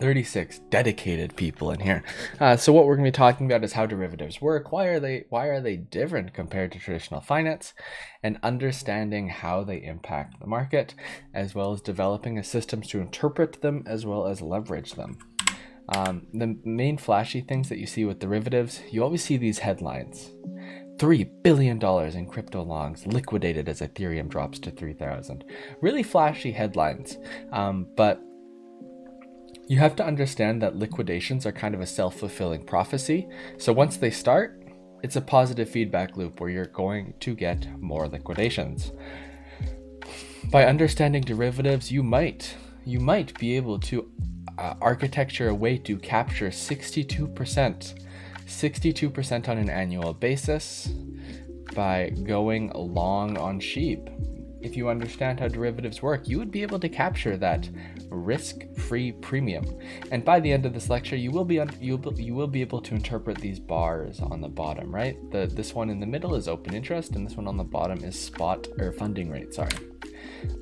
36 dedicated people in here. Uh, so what we're going to be talking about is how derivatives work. Why are they why are they different compared to traditional finance, and understanding how they impact the market, as well as developing a systems to interpret them as well as leverage them. Um, the main flashy things that you see with derivatives, you always see these headlines. $3 billion in crypto longs liquidated as Ethereum drops to 3,000. Really flashy headlines, um, but you have to understand that liquidations are kind of a self fulfilling prophecy. So once they start, it's a positive feedback loop where you're going to get more liquidations. By understanding derivatives, you might you might be able to uh, architecture a way to capture 62% 62% on an annual basis by going long on sheep if you understand how derivatives work, you would be able to capture that risk-free premium. And by the end of this lecture, you will be you will, you will be able to interpret these bars on the bottom, right? The this one in the middle is open interest, and this one on the bottom is spot or funding rate. Sorry,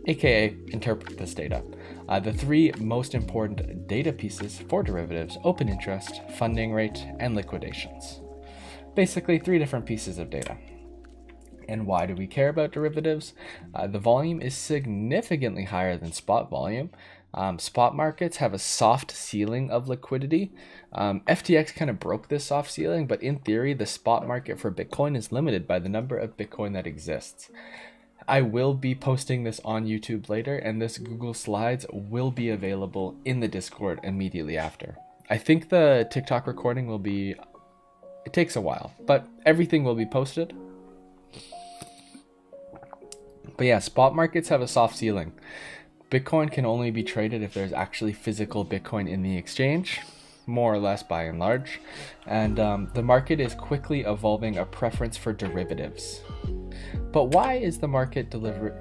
aka interpret this data. Uh, the three most important data pieces for derivatives: open interest, funding rate, and liquidations. Basically, three different pieces of data. And why do we care about derivatives? Uh, the volume is significantly higher than spot volume. Um, spot markets have a soft ceiling of liquidity. Um, FTX kind of broke this soft ceiling, but in theory, the spot market for Bitcoin is limited by the number of Bitcoin that exists. I will be posting this on YouTube later, and this Google Slides will be available in the Discord immediately after. I think the TikTok recording will be. It takes a while, but everything will be posted. But yeah, spot markets have a soft ceiling. Bitcoin can only be traded if there's actually physical Bitcoin in the exchange, more or less by and large. And um, the market is quickly evolving a preference for derivatives. But why is the market deliver-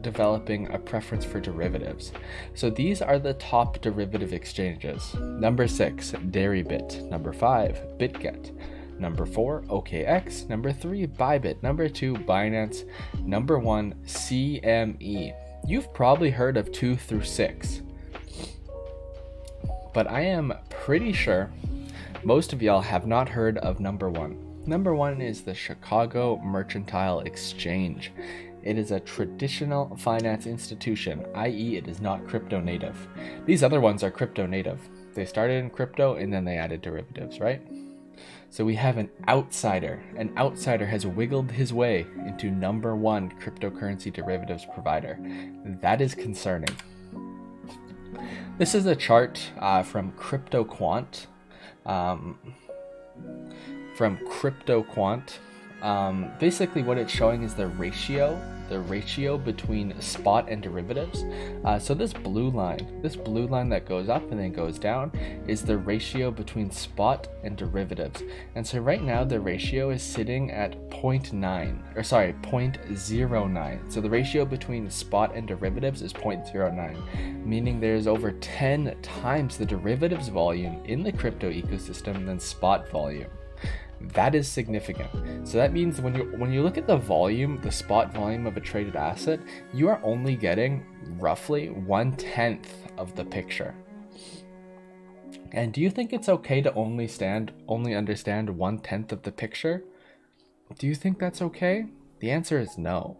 developing a preference for derivatives? So these are the top derivative exchanges. Number six, Deribit. Number five, BitGet. Number four, OKX. Number three, Bybit. Number two, Binance. Number one, CME. You've probably heard of two through six, but I am pretty sure most of y'all have not heard of number one. Number one is the Chicago Mercantile Exchange. It is a traditional finance institution, i.e., it is not crypto native. These other ones are crypto native. They started in crypto and then they added derivatives, right? So we have an outsider. An outsider has wiggled his way into number one cryptocurrency derivatives provider. That is concerning. This is a chart uh, from CryptoQuant. Um, from CryptoQuant. Um, basically, what it's showing is the ratio the ratio between spot and derivatives. Uh, so this blue line, this blue line that goes up and then goes down is the ratio between spot and derivatives. And so right now the ratio is sitting at 0.9, or sorry, 0.09. So the ratio between spot and derivatives is 0.09, meaning there's over 10 times the derivatives volume in the crypto ecosystem than spot volume. That is significant. So that means when you when you look at the volume, the spot volume of a traded asset, you are only getting roughly one tenth of the picture. And do you think it's okay to only stand only understand one tenth of the picture? Do you think that's okay? The answer is no.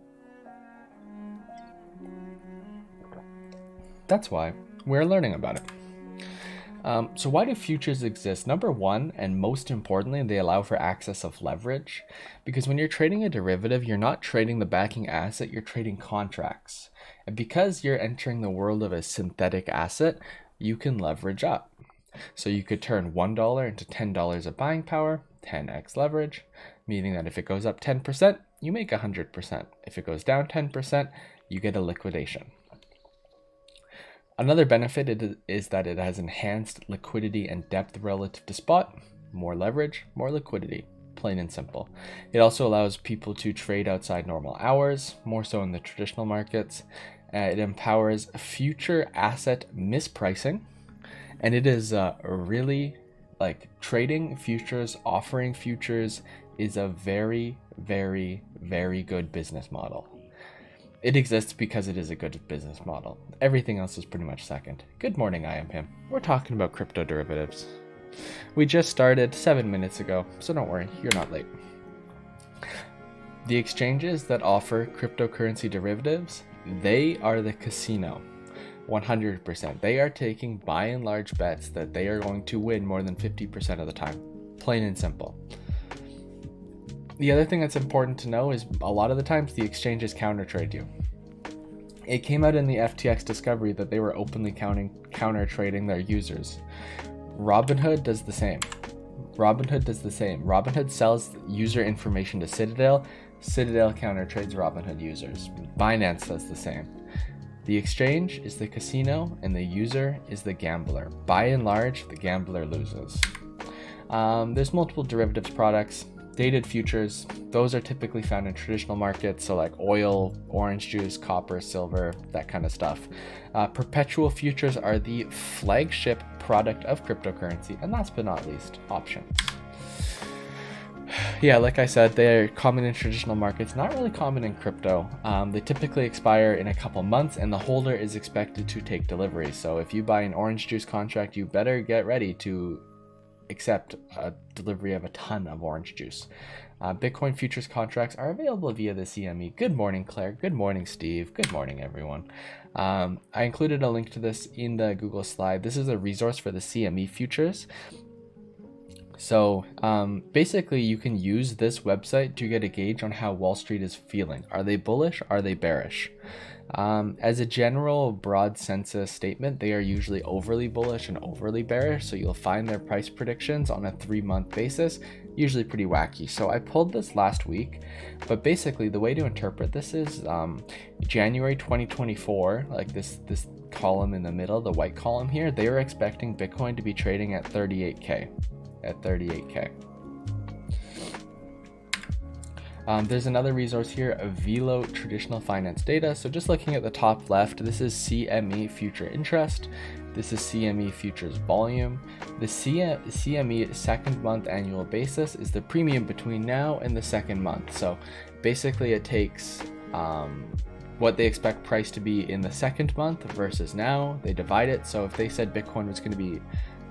That's why we're learning about it. Um, so why do futures exist? Number one, and most importantly, they allow for access of leverage. Because when you're trading a derivative, you're not trading the backing asset, you're trading contracts. And because you're entering the world of a synthetic asset, you can leverage up. So you could turn $1 into $10 of buying power, 10x leverage, meaning that if it goes up 10%, you make 100%. If it goes down 10%, you get a liquidation. Another benefit is that it has enhanced liquidity and depth relative to spot, more leverage, more liquidity, plain and simple. It also allows people to trade outside normal hours, more so in the traditional markets. Uh, it empowers future asset mispricing, and it is uh, really like trading futures, offering futures is a very, very, very good business model. It exists because it is a good business model. Everything else is pretty much second. Good morning, I am him. We're talking about crypto derivatives. We just started seven minutes ago, so don't worry, you're not late. The exchanges that offer cryptocurrency derivatives, they are the casino. 100%. They are taking by and large bets that they are going to win more than 50% of the time. Plain and simple. The other thing that's important to know is a lot of the times the exchanges counter trade you. It came out in the FTX discovery that they were openly counting counter trading their users. Robinhood does the same. Robinhood does the same. Robinhood sells user information to Citadel. Citadel counter trades Robinhood users. Binance does the same. The exchange is the casino and the user is the gambler. By and large, the gambler loses. Um, there's multiple derivatives products. Dated futures, those are typically found in traditional markets, so like oil, orange juice, copper, silver, that kind of stuff. Uh, perpetual futures are the flagship product of cryptocurrency, and last but not least, options. Yeah, like I said, they're common in traditional markets, not really common in crypto. Um, they typically expire in a couple months, and the holder is expected to take delivery. So if you buy an orange juice contract, you better get ready to accept a delivery of a ton of orange juice. Uh, Bitcoin futures contracts are available via the CME. Good morning, Claire. Good morning, Steve. Good morning, everyone. Um, I included a link to this in the Google slide. This is a resource for the CME futures. So um, basically, you can use this website to get a gauge on how Wall Street is feeling. Are they bullish? Are they bearish? Um, as a general broad census statement, they are usually overly bullish and overly bearish. So you'll find their price predictions on a three month basis, usually pretty wacky. So I pulled this last week, but basically the way to interpret this is um, January 2024, like this this column in the middle, the white column here, they were expecting Bitcoin to be trading at 38k, at 38k. Um, there's another resource here, Velo Traditional Finance Data. So just looking at the top left, this is CME Future Interest. This is CME Futures Volume. The CME second month annual basis is the premium between now and the second month. So basically it takes um, what they expect price to be in the second month versus now. They divide it. So if they said Bitcoin was going to be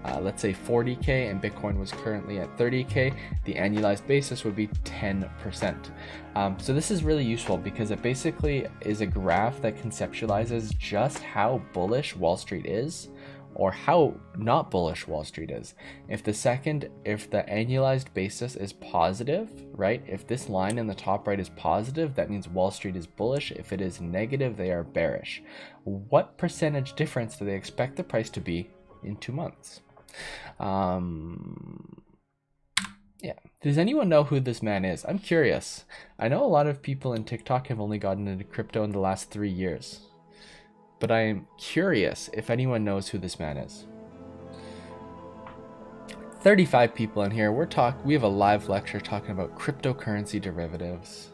uh, let's say 40k and Bitcoin was currently at 30k, the annualized basis would be 10%. Um, so this is really useful because it basically is a graph that conceptualizes just how bullish Wall Street is or how not bullish Wall Street is. If the second, if the annualized basis is positive, right? If this line in the top right is positive, that means Wall Street is bullish. If it is negative, they are bearish. What percentage difference do they expect the price to be in two months? Um, yeah. Does anyone know who this man is? I'm curious. I know a lot of people in TikTok have only gotten into crypto in the last three years. But I am curious if anyone knows who this man is. 35 people in here. We're talk we have a live lecture talking about cryptocurrency derivatives.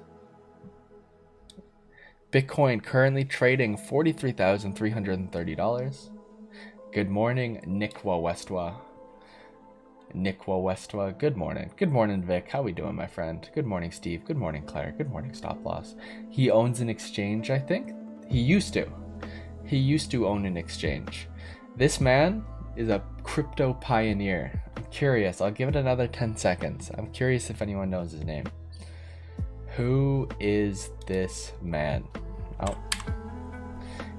Bitcoin currently trading $43,330. Good morning, Nikwa Westwa. Nikwa Westwa. Good morning. Good morning, Vic. How we doing, my friend? Good morning, Steve. Good morning, Claire. Good morning, Stop Loss. He owns an exchange, I think. He used to. He used to own an exchange. This man is a crypto pioneer. I'm curious. I'll give it another 10 seconds. I'm curious if anyone knows his name. Who is this man? Oh.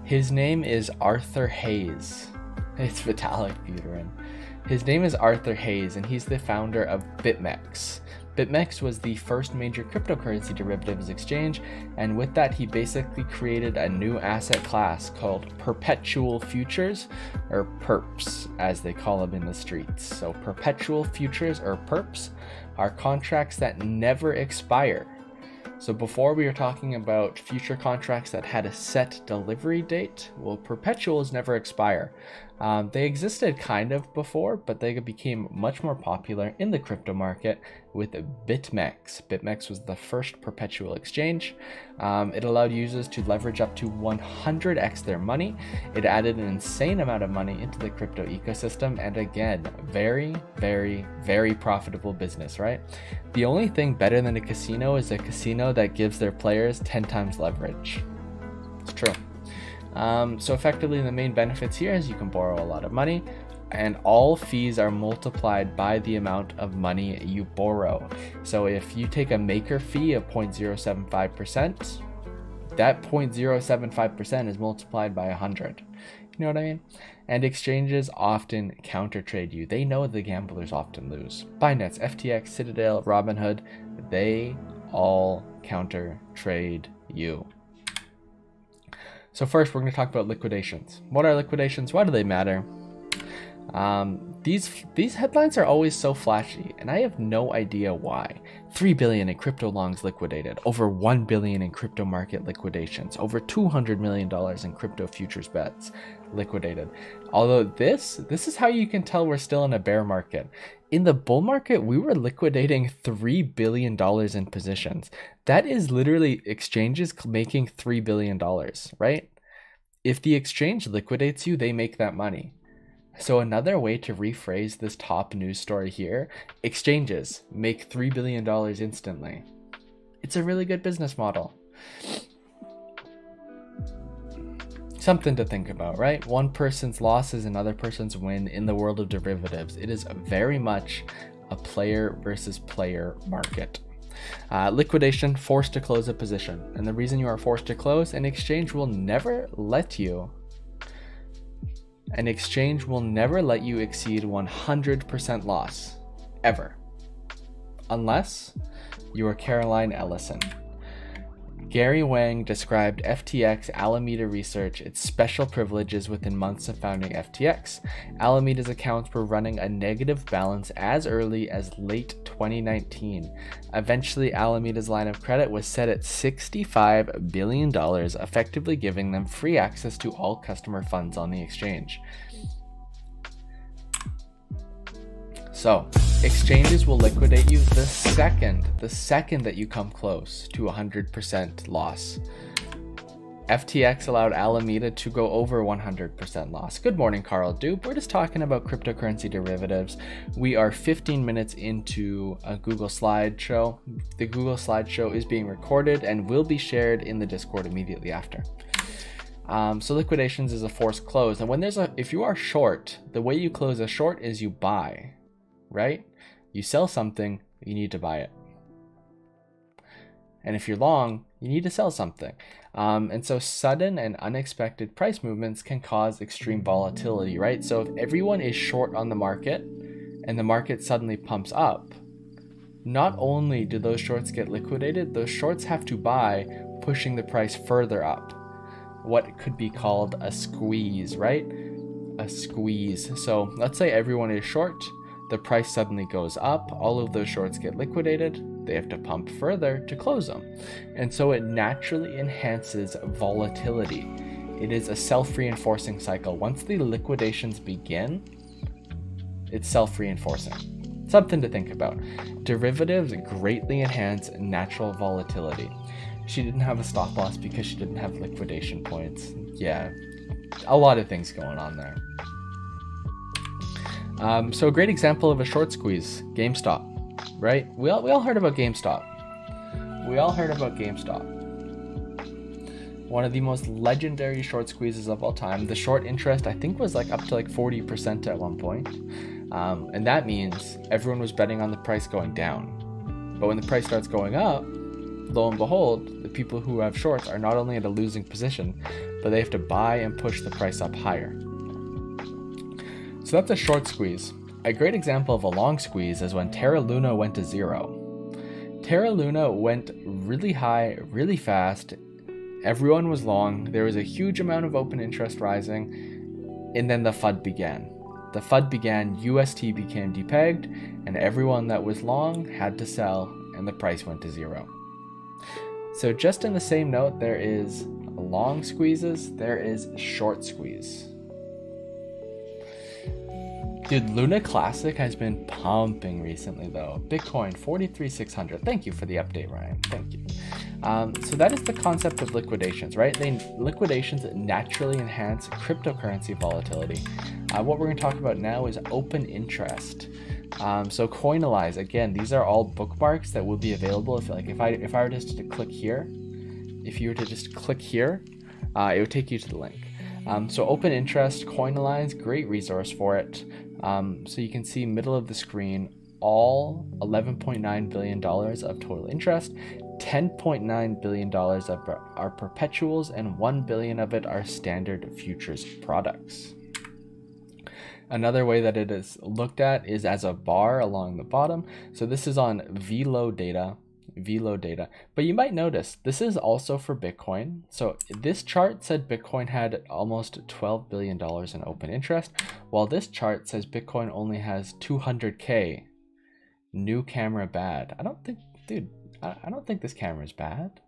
His name is Arthur Hayes. It's Vitalik Buterin. His name is Arthur Hayes, and he's the founder of BitMEX. BitMEX was the first major cryptocurrency derivatives exchange, and with that, he basically created a new asset class called perpetual futures, or perps, as they call them in the streets. So, perpetual futures, or perps, are contracts that never expire. So before we were talking about future contracts that had a set delivery date, well, perpetuals never expire. Um, they existed kind of before, but they became much more popular in the crypto market with BitMEX. BitMEX was the first perpetual exchange. Um, it allowed users to leverage up to 100x their money. It added an insane amount of money into the crypto ecosystem, and again, very, very, very profitable business, right? The only thing better than a casino is a casino that gives their players 10 times leverage. It's true. Um, so effectively, the main benefits here is you can borrow a lot of money, and all fees are multiplied by the amount of money you borrow. So if you take a maker fee of 0.075%, that 0.075% is multiplied by 100. You know what I mean? And exchanges often counter trade you. They know the gamblers often lose. Binance, FTX, Citadel, Robinhood, they all counter trade you. So first, we're going to talk about liquidations. What are liquidations? Why do they matter? Um, these these headlines are always so flashy, and I have no idea why. 3 billion in crypto longs liquidated, over 1 billion in crypto market liquidations, over 200 million dollars in crypto futures bets liquidated. Although this this is how you can tell we're still in a bear market. In the bull market, we were liquidating 3 billion dollars in positions. That is literally exchanges making 3 billion dollars, right? If the exchange liquidates you, they make that money. So another way to rephrase this top news story here, exchanges make $3 billion instantly. It's a really good business model. Something to think about, right? One person's loss is another person's win in the world of derivatives. It is very much a player versus player market. Uh, liquidation, forced to close a position. And the reason you are forced to close, an exchange will never let you an exchange will never let you exceed 100% loss, ever. Unless you are Caroline Ellison. Gary Wang described FTX Alameda Research its special privileges within months of founding FTX. Alameda's accounts were running a negative balance as early as late 2019. Eventually, Alameda's line of credit was set at $65 billion, effectively giving them free access to all customer funds on the exchange. So, exchanges will liquidate you the second, the second that you come close to 100% loss. FTX allowed Alameda to go over 100% loss. Good morning, Carl Dupe. We're just talking about cryptocurrency derivatives. We are 15 minutes into a Google slideshow. The Google slideshow is being recorded and will be shared in the Discord immediately after. Um, so liquidations is a forced close, and when there's a, if you are short, the way you close a short is you buy right? You sell something, you need to buy it. And if you're long, you need to sell something. Um, and so sudden and unexpected price movements can cause extreme volatility, right? So if everyone is short on the market and the market suddenly pumps up, not only do those shorts get liquidated, those shorts have to buy, pushing the price further up. What could be called a squeeze, right? A squeeze. So let's say everyone is short the price suddenly goes up, all of those shorts get liquidated, they have to pump further to close them. And so it naturally enhances volatility. It is a self reinforcing cycle. Once the liquidations begin, it's self reinforcing. Something to think about. Derivatives greatly enhance natural volatility. She didn't have a stop loss because she didn't have liquidation points. Yeah, a lot of things going on there. Um, so a great example of a short squeeze, GameStop, right? We all, we all heard about GameStop. We all heard about GameStop. One of the most legendary short squeezes of all time. The short interest, I think, was like up to like 40% at one point. Um, and that means everyone was betting on the price going down. But when the price starts going up, lo and behold, the people who have shorts are not only at a losing position, but they have to buy and push the price up higher. So that's a short squeeze. A great example of a long squeeze is when Terra Luna went to zero. Terra Luna went really high, really fast. Everyone was long. There was a huge amount of open interest rising. And then the FUD began. The FUD began, UST became depegged, and everyone that was long had to sell, and the price went to zero. So, just in the same note, there is long squeezes, there is short squeeze. Dude, Luna Classic has been pumping recently though. Bitcoin 43,600. Thank you for the update, Ryan. Thank you. Um, so that is the concept of liquidations, right? They liquidations naturally enhance cryptocurrency volatility. Uh, what we're going to talk about now is open interest. Um, so Coinalyze, again, these are all bookmarks that will be available if like if I if I were just to click here, if you were to just click here, uh, it would take you to the link. Um, so open interest, Coinalyze, great resource for it. Um, so you can see middle of the screen, all $11.9 billion of total interest, $10.9 billion of are perpetuals, and 1 billion of it are standard futures products. Another way that it is looked at is as a bar along the bottom. So this is on Velo data, Velo data. But you might notice this is also for Bitcoin. So this chart said Bitcoin had almost $12 billion in open interest, while this chart says Bitcoin only has 200K. New camera bad. I don't think, dude, I don't think this camera is bad.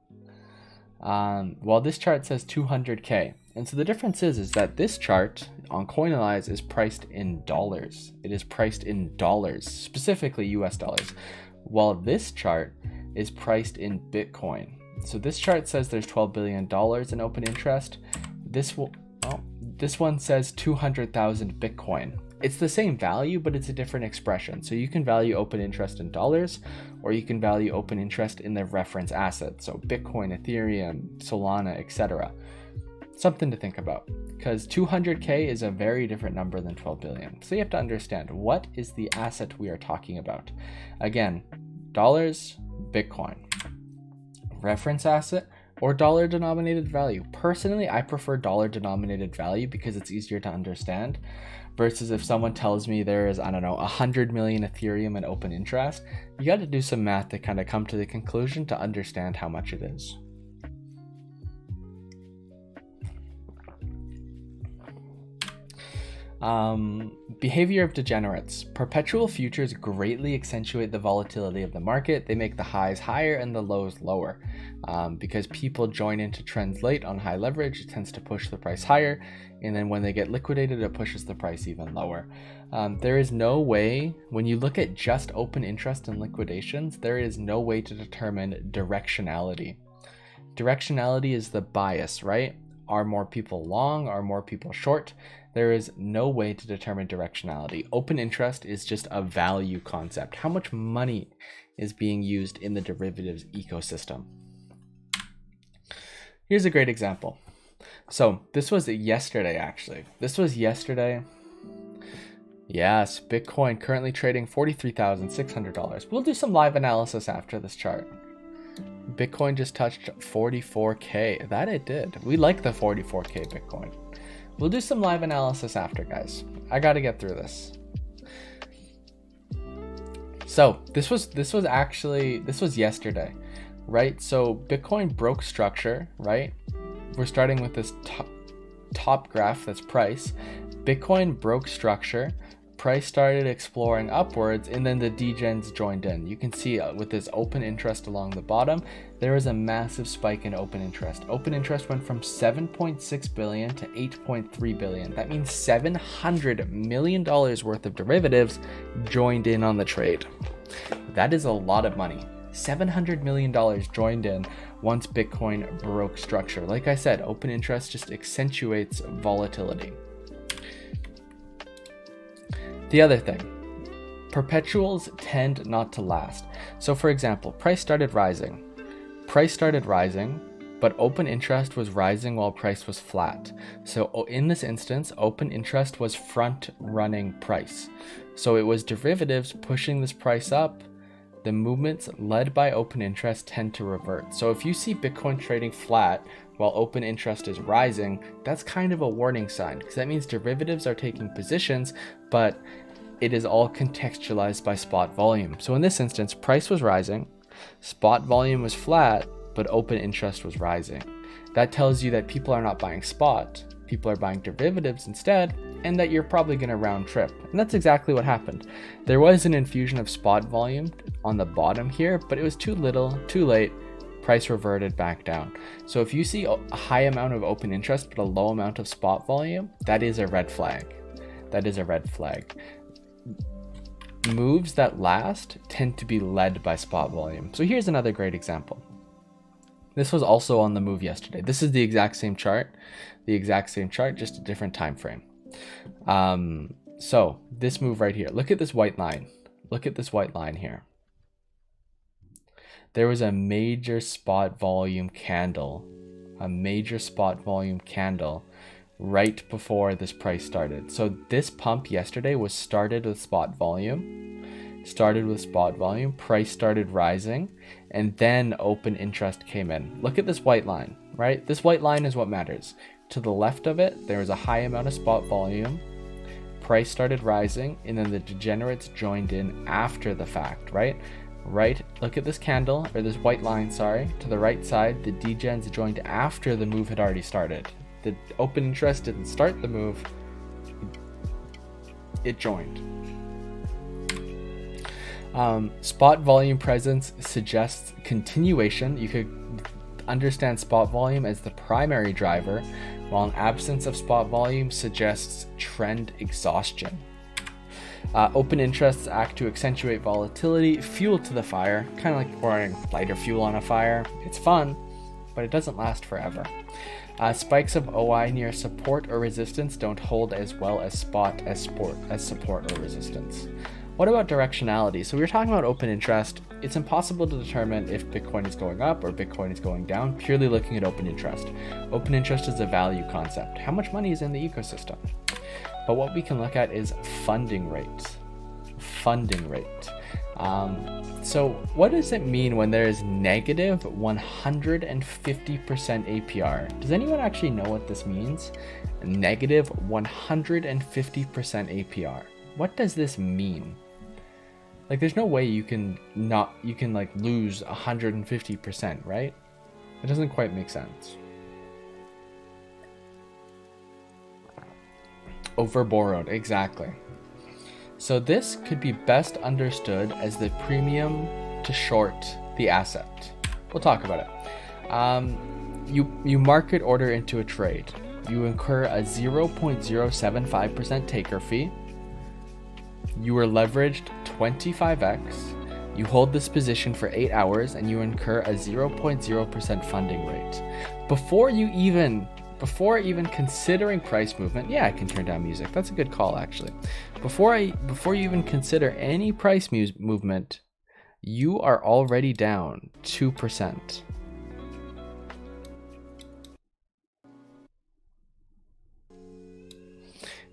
Um, while this chart says 200K. And so the difference is, is that this chart on Coinalyze is priced in dollars. It is priced in dollars, specifically US dollars, while this chart is priced in Bitcoin. So this chart says there's 12 billion dollars in open interest. This will oh, this one says 200,000 Bitcoin. It's the same value, but it's a different expression. So you can value open interest in dollars, or you can value open interest in the reference asset. So Bitcoin, Ethereum, Solana, etc. Something to think about because 200k is a very different number than 12 billion. So you have to understand what is the asset we are talking about. Again, dollars, Bitcoin. Reference asset or dollar denominated value. Personally, I prefer dollar denominated value because it's easier to understand versus if someone tells me there is, I don't know, 100 million Ethereum in open interest, you got to do some math to kind of come to the conclusion to understand how much it is. Um, behavior of degenerates. Perpetual futures greatly accentuate the volatility of the market. They make the highs higher and the lows lower. Um, because people join in to trends late on high leverage, it tends to push the price higher. And then when they get liquidated, it pushes the price even lower. Um, there is no way, when you look at just open interest and liquidations, there is no way to determine directionality. Directionality is the bias, right? Are more people long? Are more people short? There is no way to determine directionality. Open interest is just a value concept. How much money is being used in the derivatives ecosystem? Here's a great example. So this was yesterday, actually. This was yesterday. Yes, Bitcoin currently trading $43,600. We'll do some live analysis after this chart. Bitcoin just touched 44K. That it did. We like the 44K Bitcoin. We'll do some live analysis after, guys. I gotta get through this. So this was this was actually this was yesterday, right? So Bitcoin broke structure, right? We're starting with this top top graph that's price. Bitcoin broke structure price started exploring upwards and then the degens joined in. You can see uh, with this open interest along the bottom, there was a massive spike in open interest. Open interest went from 7.6 billion to 8.3 billion. That means 700 million dollars worth of derivatives joined in on the trade. That is a lot of money. $700 million joined in once Bitcoin broke structure. Like I said, open interest just accentuates volatility. The other thing, perpetuals tend not to last. So for example, price started rising. Price started rising, but open interest was rising while price was flat. So in this instance, open interest was front running price. So it was derivatives pushing this price up. The movements led by open interest tend to revert. So if you see Bitcoin trading flat while open interest is rising, that's kind of a warning sign because that means derivatives are taking positions, but it is all contextualized by spot volume. So in this instance, price was rising, spot volume was flat, but open interest was rising. That tells you that people are not buying spot, people are buying derivatives instead, and that you're probably going to round trip. And that's exactly what happened. There was an infusion of spot volume on the bottom here, but it was too little, too late, price reverted back down. So if you see a high amount of open interest but a low amount of spot volume, that is a red flag. That is a red flag. Moves that last tend to be led by spot volume. So here's another great example. This was also on the move yesterday. This is the exact same chart, the exact same chart, just a different time frame. Um, so this move right here, look at this white line. Look at this white line here there was a major spot volume candle a major spot volume candle right before this price started. So this pump yesterday was started with spot volume, started with spot volume, price started rising, and then open interest came in. Look at this white line, right? This white line is what matters. To the left of it, there was a high amount of spot volume, price started rising, and then the degenerates joined in after the fact, right? Right, look at this candle, or this white line, sorry. To the right side, the degens joined after the move had already started the open interest didn't start the move, it joined. Um, spot volume presence suggests continuation. You could understand spot volume as the primary driver, while an absence of spot volume suggests trend exhaustion. Uh, open interests act to accentuate volatility, fuel to the fire, kind of like pouring lighter fuel on a fire. It's fun, but it doesn't last forever. Uh, spikes of OI near support or resistance don't hold as well as spot as sport as support or resistance. What about directionality? So we were talking about open interest. It's impossible to determine if Bitcoin is going up or Bitcoin is going down purely looking at open interest. Open interest is a value concept. How much money is in the ecosystem? But what we can look at is funding rate. Funding rate. Um, so what does it mean when there is negative 150% APR? Does anyone actually know what this means? Negative 150% APR. What does this mean? Like there's no way you can not you can like lose 150%, right? It doesn't quite make sense. Overborrowed, exactly. So this could be best understood as the premium to short the asset. We'll talk about it. Um, you, you market order into a trade. You incur a 0.075% taker fee. You are leveraged 25x. You hold this position for 8 hours and you incur a 0.0% funding rate. Before you even before even considering price movement, yeah, I can turn down music. That's a good call actually. Before I before you even consider any price mu- movement, you are already down 2%.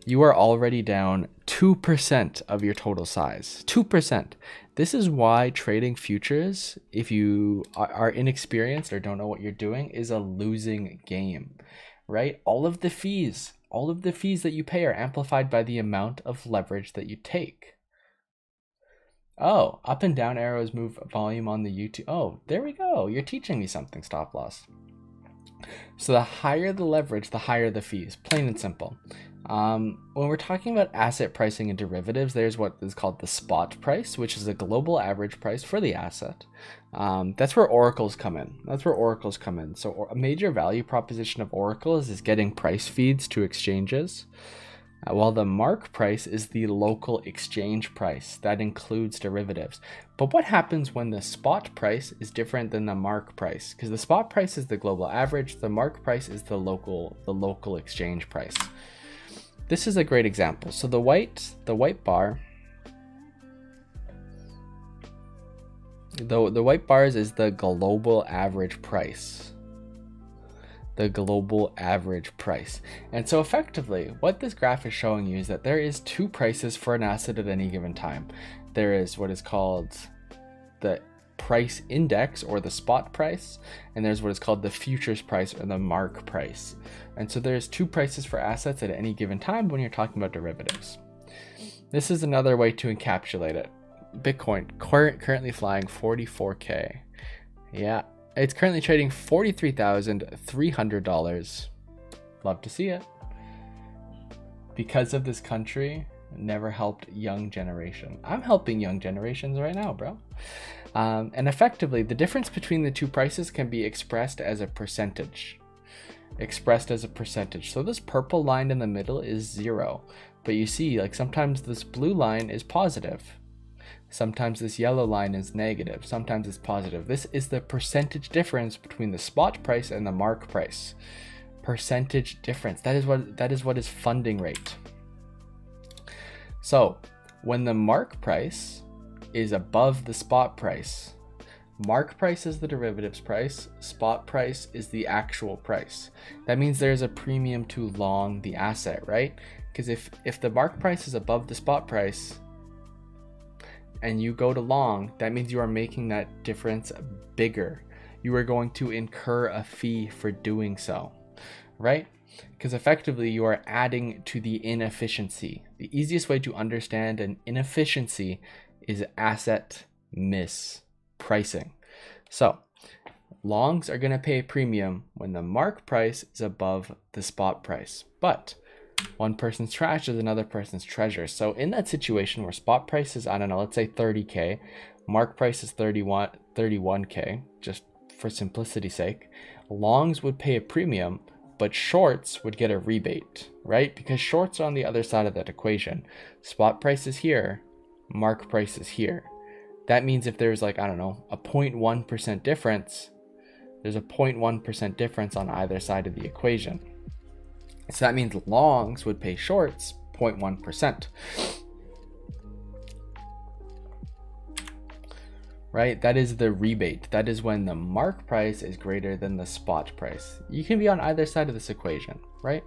You are already down 2% of your total size. 2%. This is why trading futures, if you are inexperienced or don't know what you're doing, is a losing game right? All of the fees, all of the fees that you pay are amplified by the amount of leverage that you take. Oh, up and down arrows move volume on the YouTube. Oh, there we go. You're teaching me something, stop loss. So the higher the leverage, the higher the fees, plain and simple. Um, when we're talking about asset pricing and derivatives, there's what is called the spot price, which is a global average price for the asset. Um, that's where oracles come in. That's where oracles come in. So a major value proposition of oracles is getting price feeds to exchanges, Uh, while the mark price is the local exchange price that includes derivatives. But what happens when the spot price is different than the mark price? Because the spot price is the global average, the mark price is the local the local exchange price. This is a great example. So the white, the white bar, the, the white bars is the global average price. The global average price. And so effectively, what this graph is showing you is that there is two prices for an asset at any given time. There is what is called the price index or the spot price, and there's what is called the futures price or the mark price. And so there's two prices for assets at any given time when you're talking about derivatives. This is another way to encapsulate it. Bitcoin currently flying 44k. Yeah, it's currently trading $43,300. Love to see it. Because of this country, never helped young generation. I'm helping young generations right now, bro. Um, and effectively, the difference between the two prices can be expressed as a percentage. Expressed as a percentage. So this purple line in the middle is zero. But you see, like sometimes this blue line is positive. Sometimes this yellow line is negative. Sometimes it's positive. This is the percentage difference between the spot price and the mark price. Percentage difference. That is what that is what is funding rate. So when the mark price is above the spot price, Mark price is the derivatives price, spot price is the actual price. That means there's a premium to long the asset, right? Because if, if the mark price is above the spot price and you go to long, that means you are making that difference bigger. You are going to incur a fee for doing so, right? Because effectively you are adding to the inefficiency. The easiest way to understand an inefficiency is asset mispricing. So longs are going to pay a premium when the mark price is above the spot price. But one person's trash is another person's treasure. So in that situation where spot price is, I don't know, let's say 30K, mark price is 31, 31K, just for simplicity's sake, longs would pay a premium, but shorts would get a rebate, right? Because shorts are on the other side of that equation. Spot price is here, mark price is here. That means if there's like, I don't know, a 0.1% difference, there's a 0.1% difference on either side of the equation. So that means longs would pay shorts 0.1%. Right? That is the rebate. That is when the mark price is greater than the spot price. You can be on either side of this equation, right?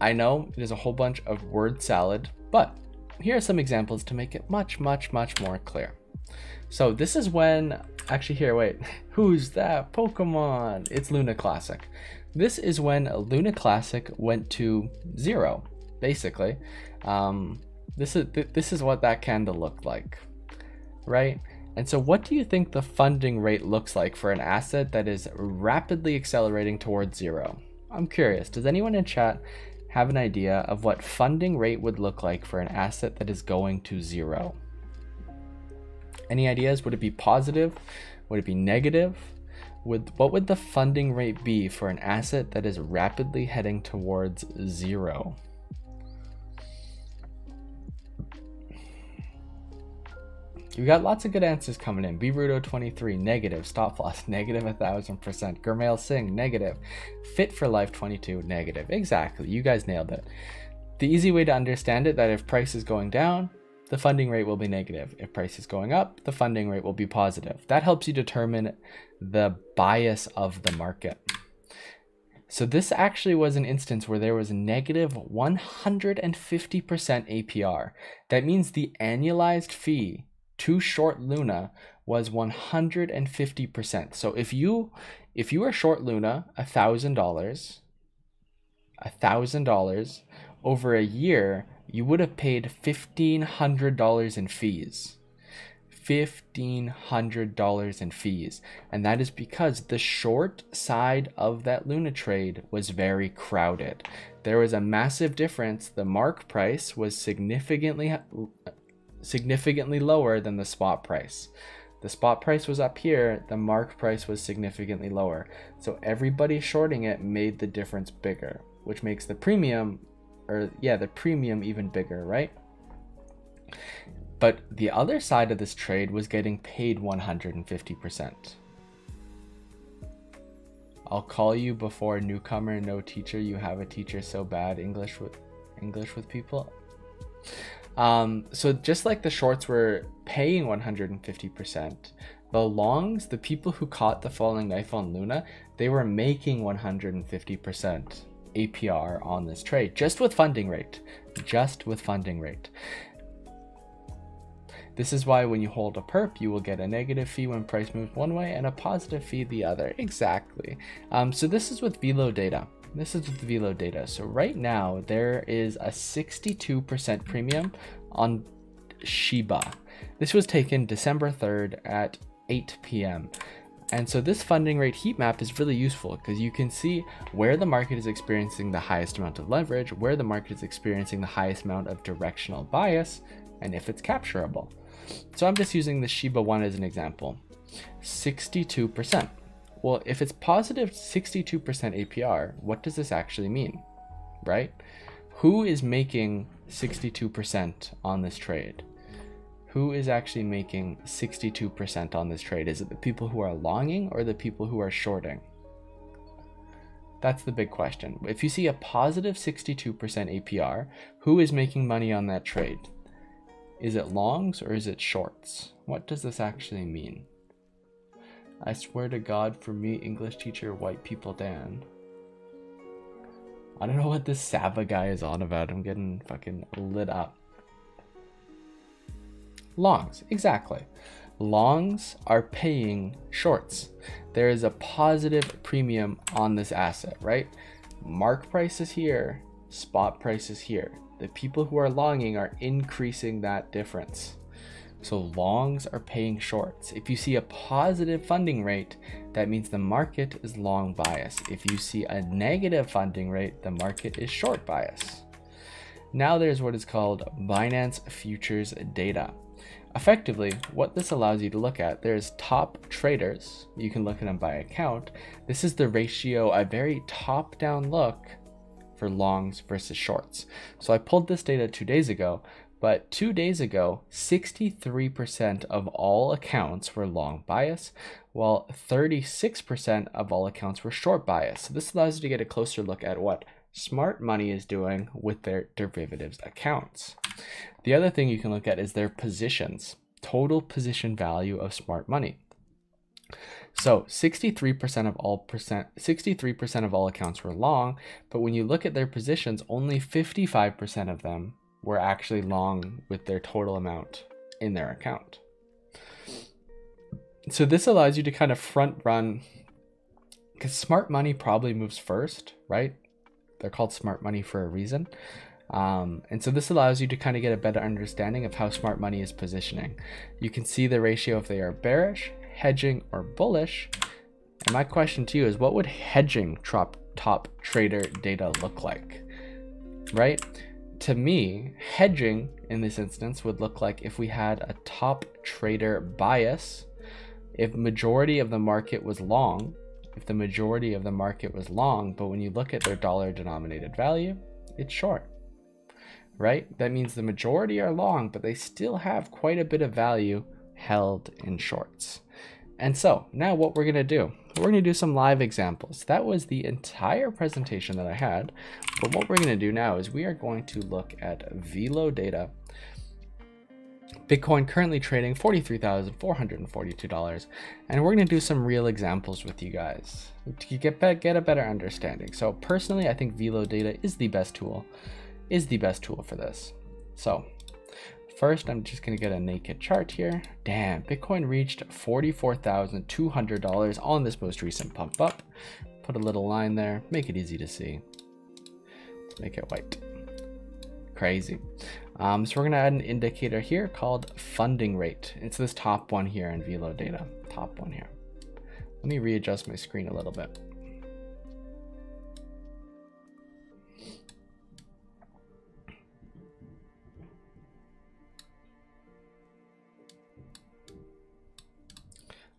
I know it is a whole bunch of word salad, but here are some examples to make it much, much, much more clear. So this is when, actually here, wait, who's that Pokemon? It's Luna Classic. This is when Luna Classic went to zero, basically. Um, this is th this is what that candle looked like, right? And so what do you think the funding rate looks like for an asset that is rapidly accelerating towards zero? I'm curious, does anyone in chat have an idea of what funding rate would look like for an asset that is going to zero? Any ideas? Would it be positive? Would it be negative? Would what would the funding rate be for an asset that is rapidly heading towards zero? You got lots of good answers coming in. Bruto23, negative. Stop loss, negative a thousand percent. Gurmail Singh, negative. Fit for Life 22, negative. Exactly. You guys nailed it. The easy way to understand it that if price is going down, the funding rate will be negative. If price is going up, the funding rate will be positive. That helps you determine the bias of the market. So this actually was an instance where there was negative 150% APR. That means the annualized fee to short Luna was 150%. So if you if you are short Luna $1,000, $1,000 over a year, you would have paid $1,500 in fees. $1,500 in fees. And that is because the short side of that Luna trade was very crowded. There was a massive difference. The mark price was significantly significantly lower than the spot price. The spot price was up here, the mark price was significantly lower. So everybody shorting it made the difference bigger, which makes the premium or yeah, the premium even bigger, right? But the other side of this trade was getting paid 150%. I'll call you before newcomer, no teacher. You have a teacher so bad. English with English with people. Um, so just like the shorts were paying 150%, the longs, the people who caught the falling knife on Luna, they were making 150%. APR on this trade, just with funding rate, just with funding rate. This is why when you hold a perp, you will get a negative fee when price moves one way and a positive fee the other. Exactly. Um, so this is with Velo data. This is with Velo data. So right now there is a 62% premium on Shiba. This was taken December 3rd at 8 p.m. And so this funding rate heat map is really useful because you can see where the market is experiencing the highest amount of leverage, where the market is experiencing the highest amount of directional bias, and if it's capturable. So I'm just using the Shiba one as an example. 62%. Well, if it's positive 62% APR, what does this actually mean, right? Who is making 62% on this trade? Who is actually making 62% on this trade? Is it the people who are longing or the people who are shorting? That's the big question. If you see a positive 62% APR, who is making money on that trade? Is it longs or is it shorts? What does this actually mean? I swear to God, for me, English teacher, white people, Dan. I don't know what this Sava guy is on about. I'm getting fucking lit up. Longs, exactly. Longs are paying shorts. There is a positive premium on this asset, right? Mark price is here, spot price is here. The people who are longing are increasing that difference. So longs are paying shorts. If you see a positive funding rate, that means the market is long bias. If you see a negative funding rate, the market is short bias. Now there's what is called Binance Futures data. Effectively, what this allows you to look at, there's top traders. You can look at them by account. This is the ratio, a very top-down look for longs versus shorts. So I pulled this data two days ago. But two days ago, 63% of all accounts were long bias, while 36% of all accounts were short bias. So this allows you to get a closer look at what smart money is doing with their derivatives accounts. The other thing you can look at is their positions, total position value of smart money. So 63% of all percent 63% of all accounts were long, but when you look at their positions, only 55% of them were actually long with their total amount in their account. So this allows you to kind of front run because smart money probably moves first, right? They're called smart money for a reason. Um, and so this allows you to kind of get a better understanding of how smart money is positioning. You can see the ratio if they are bearish, hedging, or bullish. And my question to you is what would hedging top, top trader data look like? Right? to me, hedging in this instance would look like if we had a top trader bias, if majority of the market was long, if the majority of the market was long, but when you look at their dollar denominated value, it's short, right? That means the majority are long, but they still have quite a bit of value held in shorts. And so now what we're going to do, we're going to do some live examples. That was the entire presentation that I had. But what we're going to do now is we are going to look at Velo data. Bitcoin currently trading $43,442. And we're going to do some real examples with you guys to get, get a better understanding. So personally, I think Velo data is the best tool, is the best tool for this. So First, I'm just going to get a naked chart here. Damn, Bitcoin reached $44,200 on this most recent pump up. Put a little line there, make it easy to see. Make it white. Crazy. Um, so we're going to add an indicator here called funding rate. It's this top one here in Velo data, top one here. Let me readjust my screen a little bit.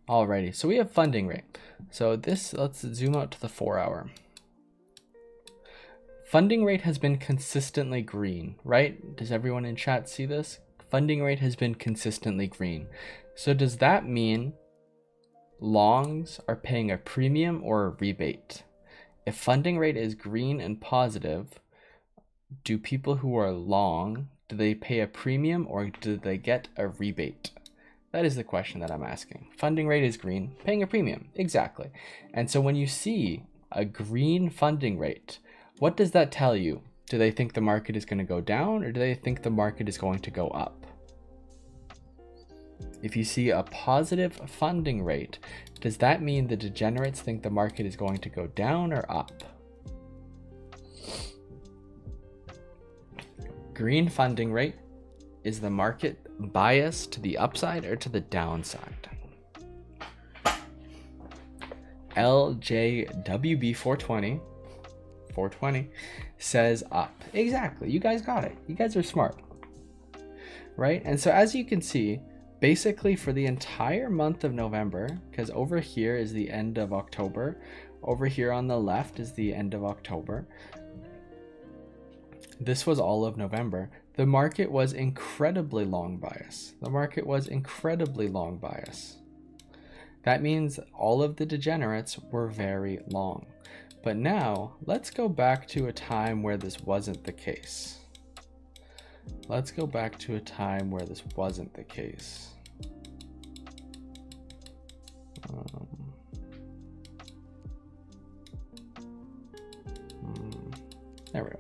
Alrighty, so we have funding rate. So this, let's zoom out to the four hour. Funding rate has been consistently green, right? Does everyone in chat see this? Funding rate has been consistently green. So does that mean longs are paying a premium or a rebate? If funding rate is green and positive, do people who are long, do they pay a premium or do they get a rebate? That is the question that I'm asking. Funding rate is green, paying a premium. Exactly. And so when you see a green funding rate, what does that tell you? Do they think the market is going to go down or do they think the market is going to go up? If you see a positive funding rate, does that mean the degenerates think the market is going to go down or up? Green funding rate is the market bias to the upside or to the downside? LJWB420 420 says up. Exactly. You guys got it. You guys are smart. Right? And so as you can see, basically for the entire month of November, because over here is the end of October, over here on the left is the end of October. This was all of November the market was incredibly long bias. The market was incredibly long bias. That means all of the degenerates were very long. But now let's go back to a time where this wasn't the case. Let's go back to a time where this wasn't the case. Um, hmm, there we go.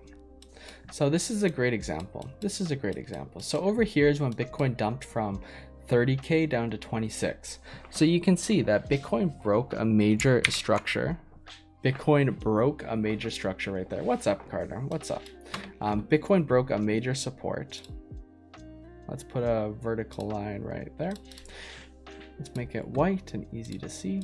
So this is a great example. This is a great example. So over here is when Bitcoin dumped from 30K down to 26. So you can see that Bitcoin broke a major structure. Bitcoin broke a major structure right there. What's up, Carter? What's up? Um, Bitcoin broke a major support. Let's put a vertical line right there. Let's make it white and easy to see.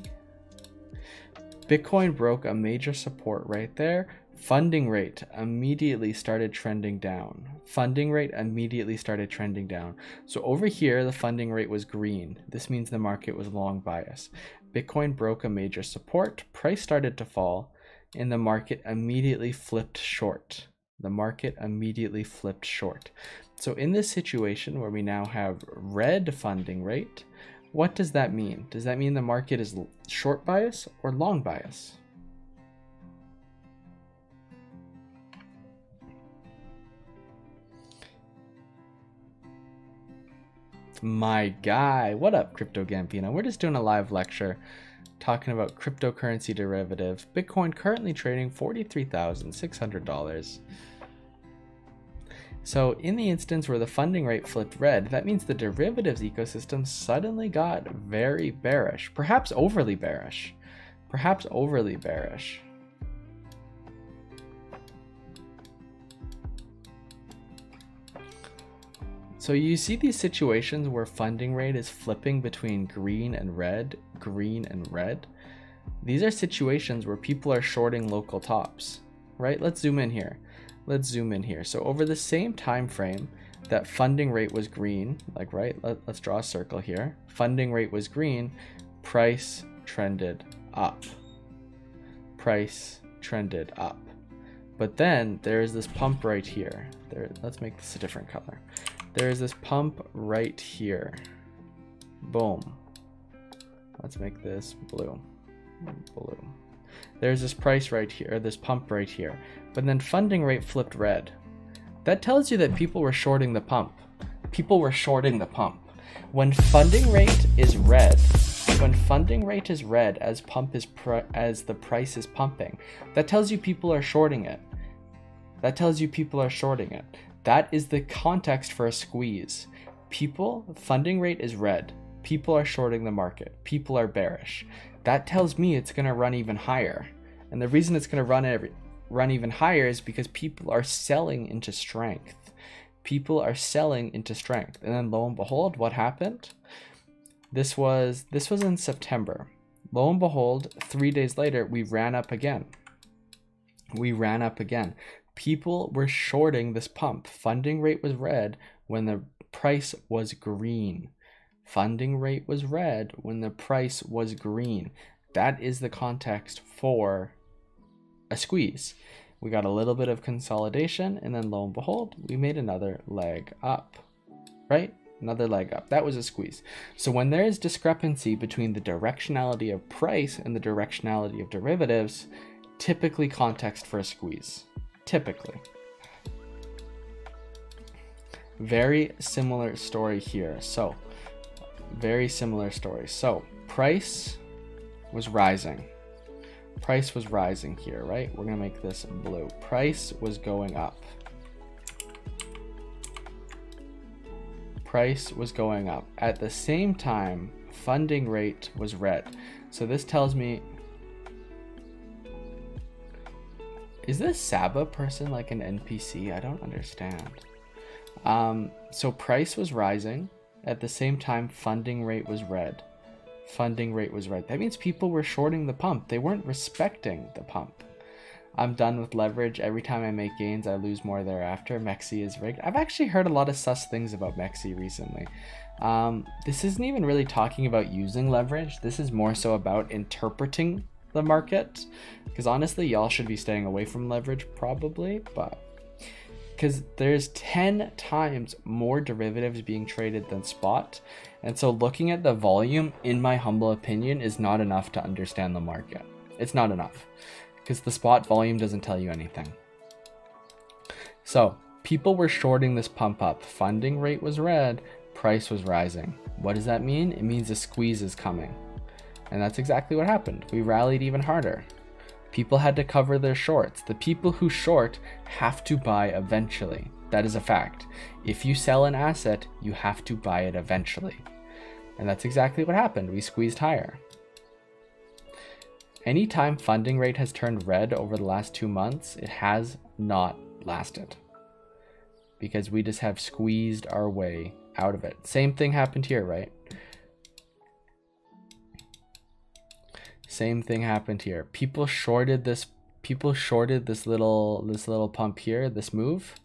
Bitcoin broke a major support right there. Funding rate immediately started trending down. Funding rate immediately started trending down. So over here, the funding rate was green. This means the market was long bias. Bitcoin broke a major support, price started to fall, and the market immediately flipped short. The market immediately flipped short. So in this situation where we now have red funding rate, what does that mean? Does that mean the market is short bias or long bias? My guy, what up, Crypto Gambino? We're just doing a live lecture talking about cryptocurrency derivatives. Bitcoin currently trading $43,600. So in the instance where the funding rate flipped red, that means the derivatives ecosystem suddenly got very bearish, perhaps overly bearish, perhaps overly bearish. So you see these situations where funding rate is flipping between green and red, green and red. These are situations where people are shorting local tops, right? Let's zoom in here. Let's zoom in here. So over the same time frame that funding rate was green, like right, let, us draw a circle here. Funding rate was green, price trended up. Price trended up. But then there's this pump right here. There, let's make this a different color there's this pump right here. Boom. Let's make this blue. Blue. There's this price right here, this pump right here. But then funding rate flipped red. That tells you that people were shorting the pump. People were shorting the pump. When funding rate is red, when funding rate is red as pump is as the price is pumping, that tells you people are shorting it. That tells you people are shorting it. That is the context for a squeeze. People, funding rate is red. People are shorting the market. People are bearish. That tells me it's going to run even higher. And the reason it's going to run every, run even higher is because people are selling into strength. People are selling into strength. And then lo and behold, what happened? This was this was in September. Lo and behold, 3 days later we ran up again. We ran up again people were shorting this pump. Funding rate was red when the price was green. Funding rate was red when the price was green. That is the context for a squeeze. We got a little bit of consolidation, and then lo and behold, we made another leg up, right? Another leg up. That was a squeeze. So when there is discrepancy between the directionality of price and the directionality of derivatives, typically context for a squeeze typically. Very similar story here. So, very similar story. So, price was rising. Price was rising here, right? We're going to make this blue. Price was going up. Price was going up. At the same time, funding rate was red. So this tells me Is this Saba person like an NPC? I don't understand. Um, so price was rising. At the same time, funding rate was red. Funding rate was red. That means people were shorting the pump. They weren't respecting the pump. I'm done with leverage. Every time I make gains, I lose more thereafter. Mexi is rigged. I've actually heard a lot of sus things about Mexi recently. Um, this isn't even really talking about using leverage. This is more so about interpreting the market because honestly y'all should be staying away from leverage probably but because there's 10 times more derivatives being traded than spot and so looking at the volume in my humble opinion is not enough to understand the market it's not enough because the spot volume doesn't tell you anything so People were shorting this pump up. Funding rate was red, price was rising. What does that mean? It means a squeeze is coming. And that's exactly what happened. We rallied even harder. People had to cover their shorts. The people who short have to buy eventually. That is a fact. If you sell an asset, you have to buy it eventually. And that's exactly what happened. We squeezed higher. Anytime funding rate has turned red over the last two months, it has not lasted. Because we just have squeezed our way out of it. Same thing happened here, right? Same thing happened here. People shorted this people shorted this little this little pump here, this move,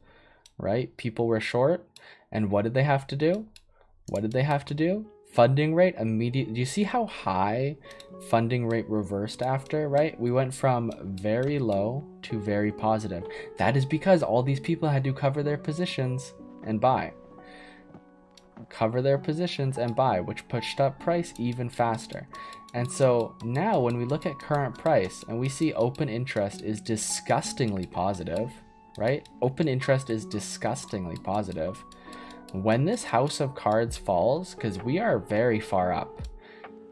right? People were short and what did they have to do? What did they have to do? funding rate immediate do you see how high funding rate reversed after right we went from very low to very positive that is because all these people had to cover their positions and buy cover their positions and buy which pushed up price even faster and so now when we look at current price and we see open interest is disgustingly positive right open interest is disgustingly positive when this house of cards falls, because we are very far up,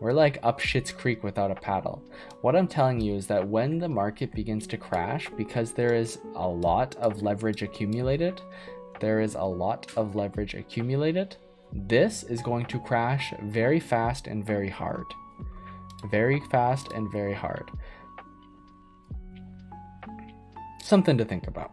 we're like up Shit's Creek without a paddle. What I'm telling you is that when the market begins to crash, because there is a lot of leverage accumulated, there is a lot of leverage accumulated, this is going to crash very fast and very hard. Very fast and very hard. Something to think about.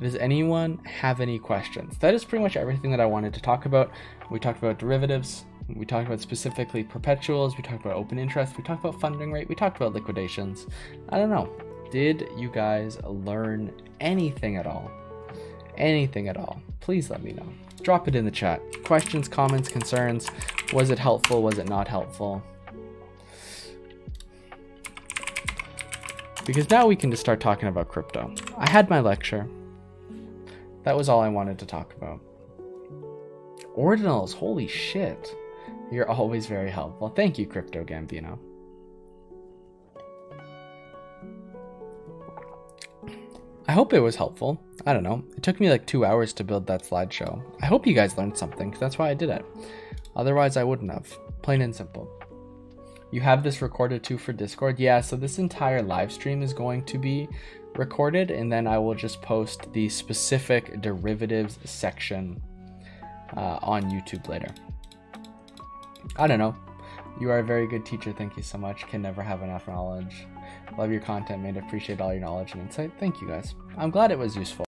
Does anyone have any questions? That is pretty much everything that I wanted to talk about. We talked about derivatives. We talked about specifically perpetuals. We talked about open interest. We talked about funding rate. We talked about liquidations. I don't know. Did you guys learn anything at all? Anything at all? Please let me know. Drop it in the chat. Questions, comments, concerns. Was it helpful? Was it not helpful? Because now we can just start talking about crypto. I had my lecture. That was all I wanted to talk about. Ordinals, holy shit. You're always very helpful. Thank you, Crypto Gambino. I hope it was helpful. I don't know. It took me like two hours to build that slideshow. I hope you guys learned something, because that's why I did it. Otherwise, I wouldn't have. Plain and simple. You have this recorded too for Discord? Yeah, so this entire live stream is going to be recorded and then I will just post the specific derivatives section uh, on YouTube later. I don't know. You are a very good teacher. Thank you so much. Can never have enough knowledge. Love your content, mate. Appreciate all your knowledge and insight. Thank you guys. I'm glad it was useful.